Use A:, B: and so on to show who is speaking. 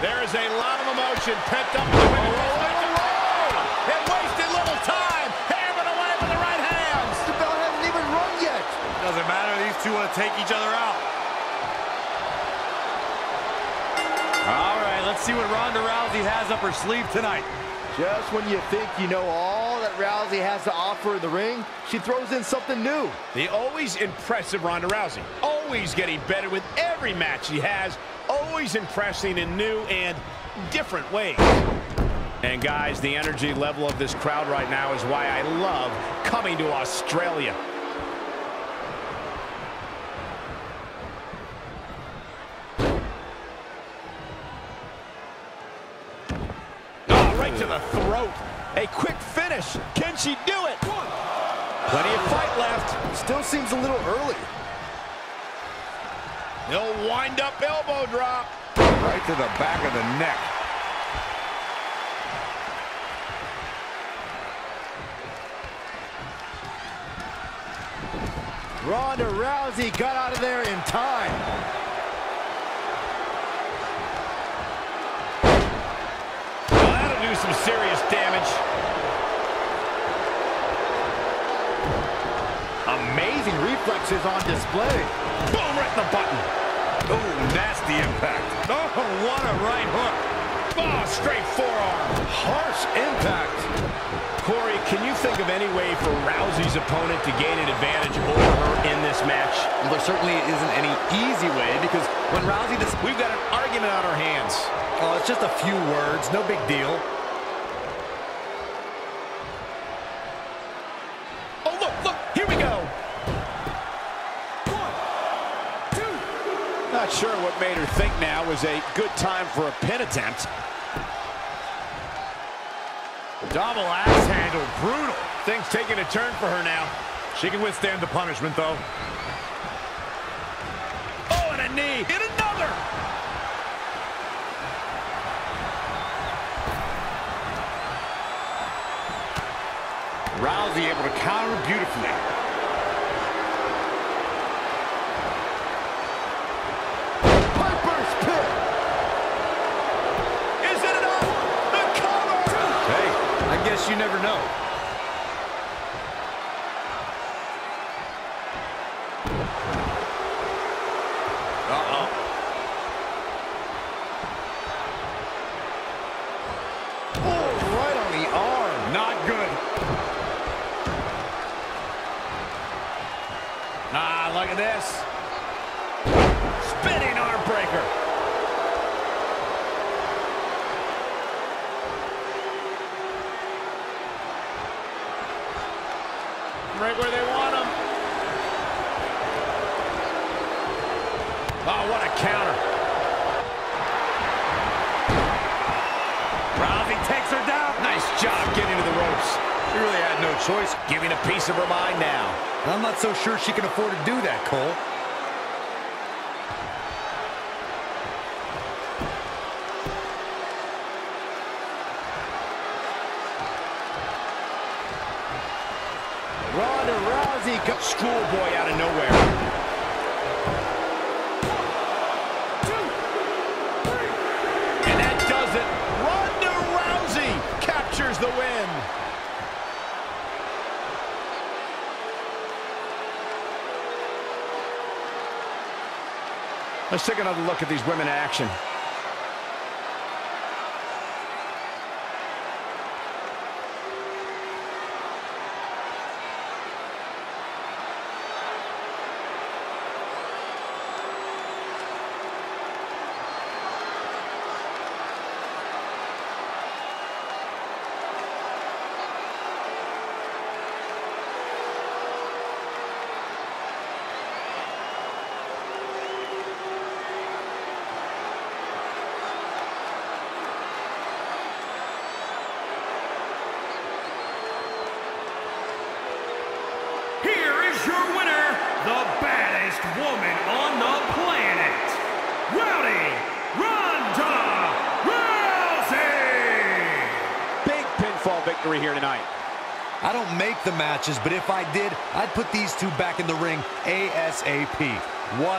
A: There is a lot of emotion pent up in the women's
B: Oh,
A: It wasted little time. Hammered away with the right hands.
B: The bell hasn't even rung yet.
C: Doesn't matter. These two want to take each other out. All right, let's see what Ronda Rousey has up her sleeve tonight.
B: Just when you think you know all that Rousey has to offer in the ring, she throws in something new.
A: The always impressive Ronda Rousey. Always getting better with every match she has. Always impressing in new and different ways. And guys, the energy level of this crowd right now is why I love coming to Australia. Oh, right to the throat. A quick finish. Can she do it? Plenty of fight left.
B: Still seems a little early.
A: He'll wind up elbow drop.
C: Right to the back of the neck.
B: Ronda Rousey got out of there in time.
A: Well, that'll do some serious damage.
B: Amazing reflexes on display.
A: Boom, right in the button.
C: Oh, nasty impact.
A: Oh, what a right hook. Oh, straight forearm.
B: Harsh impact.
A: Corey, can you think of any way for Rousey's opponent to gain an advantage over her in this match?
D: Well, there certainly isn't any easy way because when Rousey this
A: We've got an argument on our hands.
D: oh, it's just a few words, no big deal.
A: Not sure what made her think now was a good time for a pin attempt.
C: Double axe handle, brutal.
A: Things taking a turn for her now.
C: She can withstand the punishment, though.
A: Oh, and a knee. And another.
C: Rousey able to counter beautifully.
B: Piper's Pit.
A: Is it enough? The cover.
D: Hey, I guess you never know.
C: Uh-oh.
B: Oh, right on the arm.
C: Not good.
A: Ah, look at this. Spinning arm breaker. Right where they want him. Oh, what a counter.
C: Rousey takes her down.
A: Nice job getting to the ropes.
C: She really had no choice.
A: Giving a piece of her mind now.
D: I'm not so sure she can afford to do that, Cole.
B: Ronda Rousey
A: Schoolboy out of nowhere. And that does it. Ronda Rousey captures the win. Let's take another look at these women in action.
E: Here is your winner, the baddest woman on the planet, Rowdy Ronda Rousey!
A: Big pinfall victory here tonight.
D: I don't make the matches, but if I did, I'd put these two back in the ring ASAP. What?